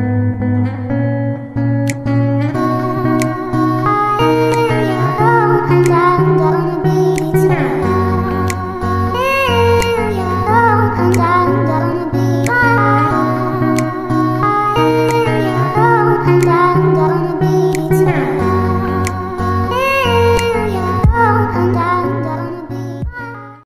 Müzik